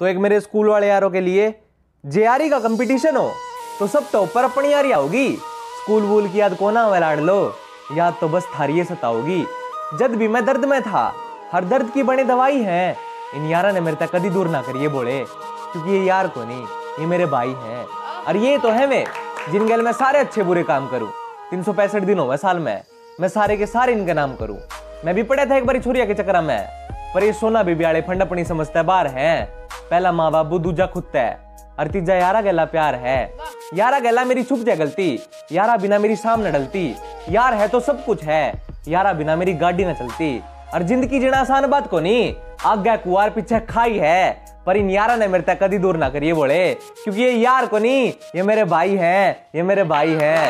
तो एक मेरे स्कूल वाले यारों के लिए जेआरई का कंपटीशन हो तो सब तो ऊपर अपनी यारी आओगी। स्कूल वूल की याद कोना में लाड़ लो, याद तो बस थारी सताओगी। जब भी मैं दर्द में था, हर दर्द की बने दवाई है। इन यारा ने मेरे तक कभी दूर ना करिए बोले, क्योंकि ये यार को नहीं ये मेरे भाई हैं। और ये तो है वे, जिन गल मैं सारे अच्छे बुरे काम करूँ। तीन सौ पैंसठ दिन हो साल में, मैं सारे के सारे इनके नाम करूँ। मैं भी पढ़ा था एक बारी छोरिया के चक्कर में। पर ये सोना बीबी आले फंड अपनी समझते बार है। पहला माँ बाबू दूजा खुद है और तीजा यारा गैला प्यार है। यारा गैला मेरी छुप जाए गलती। यारा बिना मेरी सामने डलती। यार है तो सब कुछ है। यारा बिना मेरी गाड़ी ना चलती। और ज़िंदगी जीना आसान बात को नहीं आगे कुआर पीछे खाई है। पर इन यारा ने मेरे तक कभी दूर ना करिए बोले। क्योंकि ये यार को नहीं ये मेरे भाई हैं ये मेरे भाई हैं।